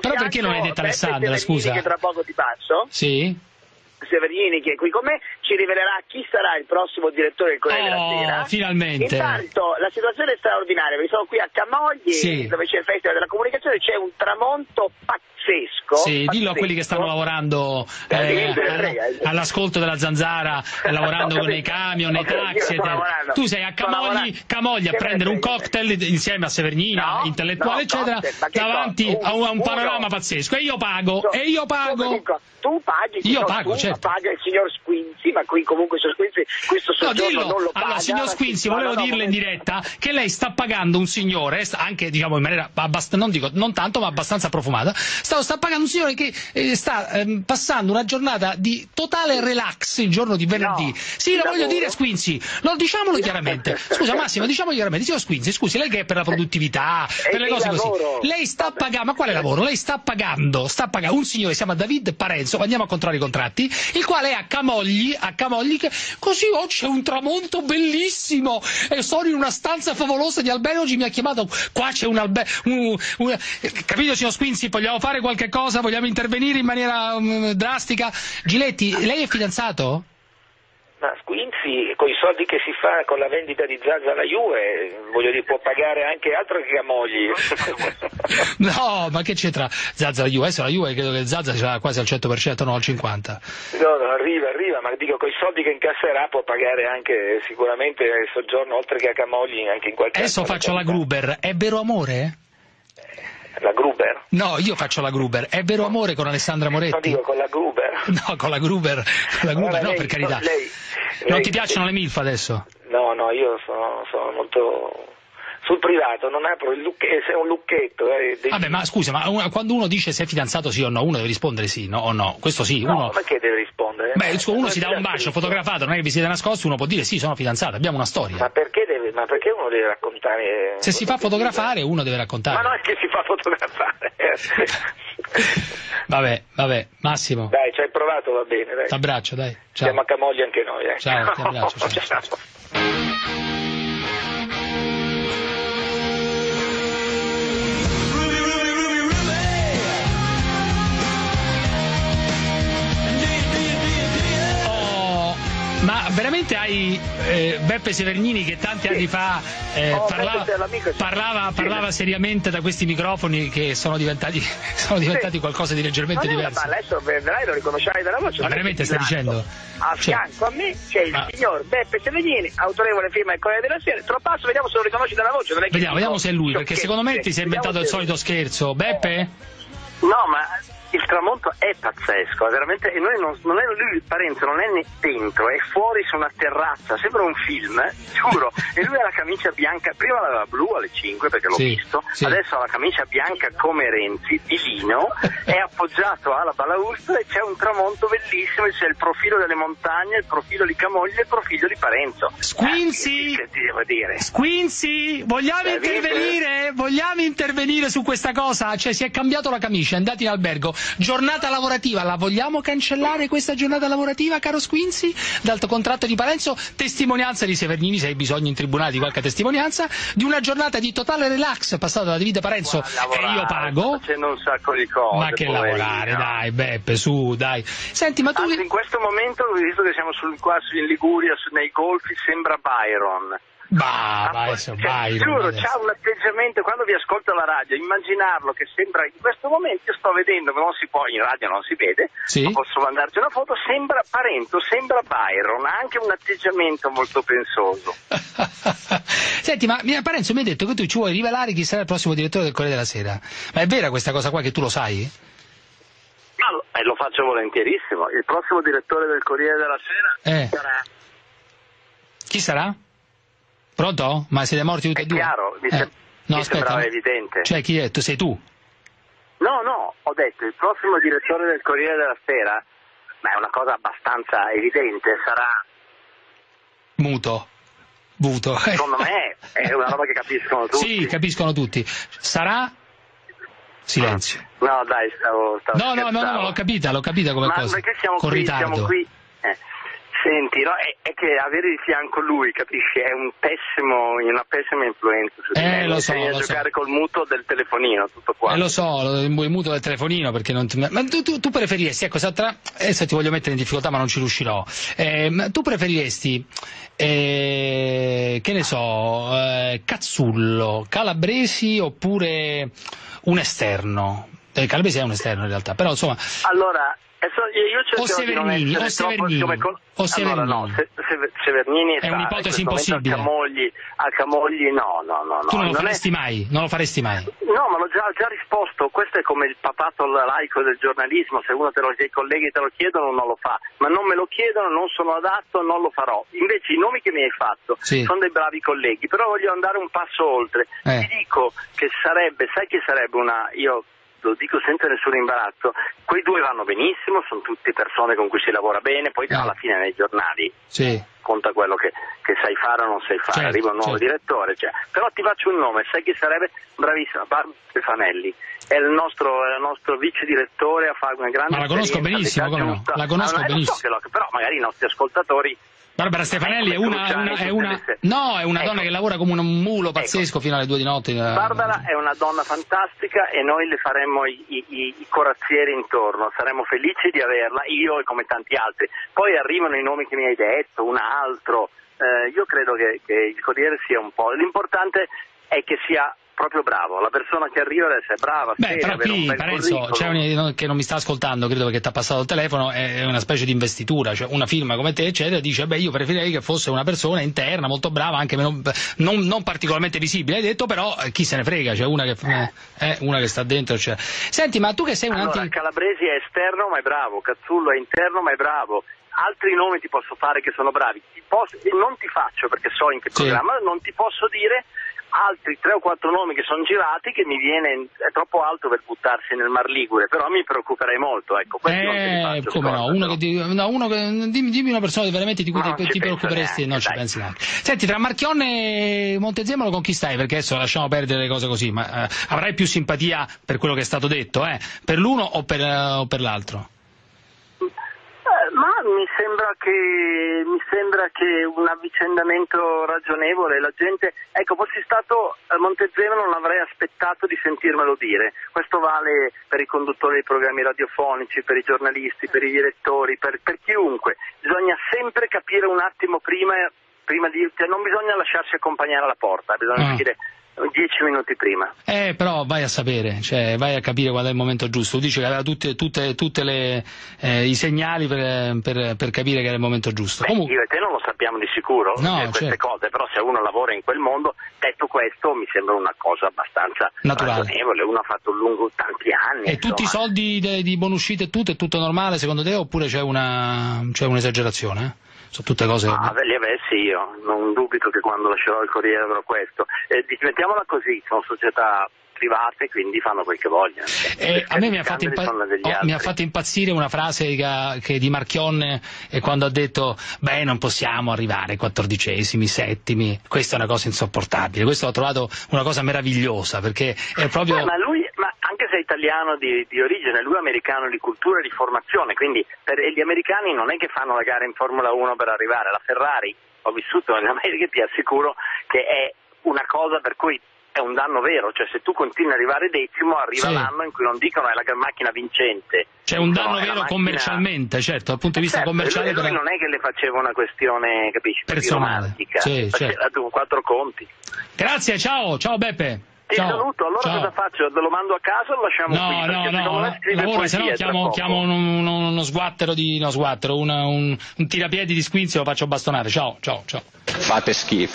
Però perché non hai detto Alessandra, scusa? che tra poco ti passo. Sì? Severini che è qui con me ci rivelerà chi sarà il prossimo direttore del Corriere oh, della Sera. finalmente. Intanto la situazione è straordinaria, perché sono qui a Camogli sì. dove c'è il Festival della Comunicazione, c'è un tramonto pazzesco. Sì, pazzesco. dillo a quelli che stanno lavorando eh, all'ascolto della zanzara, lavorando nei camion, nei taxi. Tu sei a Camogli, Camogli a prendere un cocktail insieme a Severnina, no, intellettuale, no, eccetera, davanti un, a un, a un panorama uno, pazzesco. E io pago, e io pago. Tu paghi, io pago, tu certo. paga il signor Squinzi, ma qui comunque il signor Squinzi questo soggiorno no, non lo paga. Allora, signor Squinzi, volevo dirle in diretta che lei sta pagando un signore, anche diciamo in maniera non dico non tanto, ma abbastanza profumata, sta, sta pagando un signore che eh, sta ehm, passando una giornata di totale relax il giorno di venerdì. No, sì, lo voglio dire Squinzi, no, diciamolo chiaramente. Scusa Massimo, diciamolo chiaramente, signor Squinzi, scusi, lei che è per la produttività, per le cose così. Lei sta pagando, ma quale lavoro? Lei sta pagando, sta pagando un signore, si chiama David Parenzo, andiamo a controllare i contratti, il quale è a Camogli, a Camogli che così oggi c'è un tramonto bellissimo e sono in una stanza favolosa di albergo, oggi mi ha chiamato, qua c'è un albergo, un, capito signor Squinzi, vogliamo fare qualche cosa, vogliamo intervenire in maniera um, drastica? Giletti, lei è fidanzato? Ma Squinzi, con i soldi che si fa con la vendita di Zazza alla Juve, voglio dire, può pagare anche altro che Camogli. no, ma che c'entra Zazza alla Juve? Adesso la Juve credo che Zazza sia quasi al 100%, no al 50%. No, no, arriva, arriva, ma dico, con i soldi che incasserà può pagare anche sicuramente il soggiorno, oltre che a Camogli, anche in qualche Adesso faccio la Gruber, è vero amore? La Gruber? No, io faccio la Gruber. È vero amore con Alessandra Moretti? No, dico con la Gruber. No, con la Gruber. Con la Gruber, allora, no, lei, per carità. Lei, non lei, ti piacciono le MILF adesso? No, no, io sono, sono molto sul privato non apro il lucchetto, se è un lucchetto. Eh, devi... Vabbè, ma scusa, ma una, quando uno dice se è fidanzato sì o no, uno deve rispondere sì no, o no. Questo sì. No, uno... perché deve rispondere? Beh, uno si dà un bacio fotografato, non è che vi siete nascosti, uno può dire sì, sono fidanzato, abbiamo una storia. Ma perché, deve, ma perché uno deve raccontare? Se si fa fotografare, uno deve raccontare. Ma non è che si fa fotografare. vabbè, vabbè, Massimo. Dai, ci hai provato, va bene. Dai. T'abbraccio, dai. Ciao. Siamo a Camogli anche noi. Eh. Ciao, ti abbraccio. ciao. ciao. Ma veramente hai eh, Beppe Severnini che tanti sì. anni fa eh, oh, parlava, parlava, parlava, seriamente da questi microfoni che sono diventati, sono diventati sì. qualcosa di leggermente ma diverso. Ma adesso vedrai lo riconoscerai dalla voce. Ma veramente stai dicendo? A fianco cioè, a me c'è il ah. signor Beppe Severnini, autorevole firma del Corriere della Sera. Te lo passo, vediamo se lo riconosci dalla voce. Vediamo, vediamo se è lui, perché secondo me ti sei inventato il solito scherzo. Beppe? No, ma il tramonto è pazzesco, è veramente, e noi non, non è lui, Parenzo non è né dentro, è fuori su una terrazza, sembra un film, eh, giuro, e lui ha la camicia bianca, prima l'aveva blu alle 5 perché l'ho sì, visto, sì. adesso ha la camicia bianca come Renzi, di lino, è appoggiato alla balaustra e c'è un tramonto bellissimo, c'è il profilo delle montagne, il profilo di Camogli e il profilo di Parenzo. Squinzi! Eh, dire. Squinzi, vogliamo Eh, intervenire? Vogliamo intervenire su questa cosa? Cioè si è cambiato la camicia, è in albergo. Giornata lavorativa, la vogliamo cancellare questa giornata lavorativa, caro Squinzi? Dal tuo contratto di Parenzo, testimonianza di Severnini, se hai bisogno in tribunale di qualche testimonianza, di una giornata di totale relax passata da Davide Parenzo Lavorare, e io pago. facendo un sacco di cose. Ma che poverino. lavorare, dai, Beppe, su, dai. Senti, ma tu... Anzi, in questo momento, visto che siamo sul, qua in Liguria, su- nei golfi, sembra Byron. Bah, Ah, vai, cioè, vai. giuro, c'ha un atteggiamento, quando vi ascolto la radio, immaginarlo che sembra, in questo momento io sto vedendo, non si può, in radio non si vede, Sì? ma posso mandarti una foto, sembra Parento, sembra Byron, ha anche un atteggiamento molto pensoso. Senti, ma Parenzo mi ha detto che tu ci vuoi rivelare chi sarà il prossimo direttore del Corriere della Sera. Ma è vera questa cosa qua che tu lo sai? Ma lo, eh, lo faccio volentierissimo, il prossimo direttore del Corriere della Sera Eh. sarà... Chi sarà? Pronto? Ma siete morti tutti È e due? chiaro, mi Eh. sem- No, mi aspetta. sembrava evidente. Cioè, chi è? Sei tu? No, no, ho detto il prossimo direttore del Corriere della Sera, ma è una cosa abbastanza evidente, sarà, Muto. Muto. secondo me, è una roba che capiscono tutti. Sì, capiscono tutti. Sarà? Silenzio. No, dai, stavo, stavo No, no, no, no, l'ho capita, l'ho capita come Ma cosa. perché siamo Con qui, ritardo. siamo qui, eh, Senti, no, è, è, che avere di fianco lui, capisci, è un pessimo, una pessima influenza su di eh, me. Lo so, a lo giocare so. col mutuo del telefonino, tutto qua. Eh, lo so, il mutuo del telefonino, perché non ti... Ma tu, tu, tu preferiresti, ecco, tra... adesso ti voglio mettere in difficoltà, ma non ci riuscirò. Eh, tu preferiresti, eh, che ne so, eh, Cazzullo, Calabresi oppure un esterno? Eh, Calabresi è un esterno in realtà, però insomma... Allora, io cerco o Severnini, o Severnini, con... o Severnini. Allora, no, se, se, Severnini è un'ipotesi impossibile. A Camogli, a Camogli no, no, no. Tu non lo non faresti è... mai, non lo faresti mai. No, ma l'ho già, già, risposto, questo è come il papato laico del giornalismo, se uno te lo, se i colleghi te lo chiedono non lo fa, ma non me lo chiedono, non sono adatto, non lo farò. Invece i nomi che mi hai fatto sì. sono dei bravi colleghi, però voglio andare un passo oltre. Eh. Ti dico che sarebbe, sai che sarebbe una... Io, lo dico senza nessun imbarazzo, quei due vanno benissimo, sono tutte persone con cui si lavora bene, poi Ah. alla fine nei giornali Sì. conta quello che, che sai fare o non sai fare, Certo, arriva un nuovo certo. direttore, cioè. però ti faccio un nome, sai chi sarebbe? Bravissima, Barbara Stefanelli, è il nostro, è il nostro vice direttore a fare una grande Ma la conosco benissimo, come no? La conosco Ah, no, eh, lo benissimo. so lo- però magari i nostri ascoltatori Barbara Stefanelli è una, una- è una- no, è una Ecco. donna che lavora come un mulo pazzesco fino alle due di notte. eh. Barbara è una donna fantastica e noi le faremmo i, i- i- i corazzieri intorno, saremmo felici di averla, io e come tanti altri. Poi arrivano i nomi che mi hai detto, un altro, Eh, io credo che, che il Corriere sia un po'... L'importante è che sia proprio bravo, la persona che arriva deve essere brava, Beh, seria, però bel Parenzo, c'è un, che non mi sta ascoltando, credo che ti ha passato il telefono, è una specie di investitura, cioè una firma come te, eccetera, dice, beh, io preferirei che fosse una persona interna, molto brava, anche meno- non, non particolarmente visibile, hai detto, però eh, chi se ne frega, cioè una che, eh, una che sta dentro, cioè. Senti, ma tu che sei un Allora, anti... Calabresi è esterno ma è bravo, Cazzullo è interno ma è bravo. Altri nomi ti posso fare che sono bravi, Ti posso- non ti faccio perché so in che Sì. programma, non ti posso dire altri tre o quattro nomi che sono girati che mi viene è troppo alto per buttarsi nel Mar Ligure, però mi preoccuperei molto, ecco, Eh, come no, uno che ti, no, uno che, dimmi, dimmi una persona veramente di cui ti, ti preoccuperesti, neanche, non ci dai. pensi neanche. Senti, tra Marchionne e Montezemolo con chi stai? Perché adesso lasciamo perdere le cose così, ma eh, avrai più simpatia per quello che è stato detto, eh? Per l'uno o per, eh, o per l'altro? Ma mi sembra che mi sembra che un avvicendamento ragionevole, la gente, ecco, fossi stato a Montezemolo non avrei aspettato di sentirmelo dire. Questo vale per i conduttori dei programmi radiofonici, per i giornalisti, per i direttori, per, per chiunque. Bisogna sempre capire un attimo prima, prima di, cioè non bisogna lasciarsi accompagnare alla porta, bisogna Ah. capire dieci minuti prima. Eh, però vai a sapere, cioè vai a capire qual è il momento giusto. Tu dici che aveva tutti tutte, tutte le, eh, i segnali per, per- per capire che era il momento giusto. Beh, Comunque, io e te non lo sappiamo di sicuro No, eh, queste certo. cose, però se uno lavora in quel mondo, detto questo, mi sembra una cosa abbastanza Naturale. ragionevole. Uno ha fatto un lungo tanti anni. e tutti i insomma. soldi de- di buonuscita e tutto, è tutto normale secondo te oppure c'è una c'è un'esagerazione? Sono tutte cose... Ah, ve li avessi io, non dubito che quando lascerò il Corriere avrò questo. Eh, mettiamola così, sono società private, quindi fanno quel che vogliono. Eh, a me mi ha, impa- oh, mi ha fatto impazzire una frase che, che di Marchionne eh, quando ha detto beh non possiamo arrivare quattordicesimi, settimi, questa è una cosa insopportabile, questo l'ho trovato una cosa meravigliosa perché è proprio... Eh, ma lui, ma anche se è italiano di, di origine, lui è americano di cultura e di formazione, quindi per gli americani non è che fanno la gara in Formula 1 per arrivare. La Ferrari, ho vissuto in America e ti assicuro che è una cosa per cui è un danno vero, cioè se tu continui ad arrivare decimo arriva Sì. l'anno in cui non dicono è la macchina vincente. C'è un danno "È la vero macchina-" commercialmente, certo, dal punto di vista Certo, commerciale. lui, lui non è che le faceva una questione, capisci, Personale. Sì, faceva certo. quattro conti. Grazie, ciao, ciao Beppe. Ti Ciao. saluto, allora Ciao. cosa faccio? Te lo mando a casa o lo lasciamo qui? No, Perché no, no, scrive lavora, se no chiamo, chiamo uno, uno- uno sguattero di, no sguattero, una- un, un tirapiedi di squinzi e lo faccio bastonare. Ciao, ciao, ciao. Fate schifo.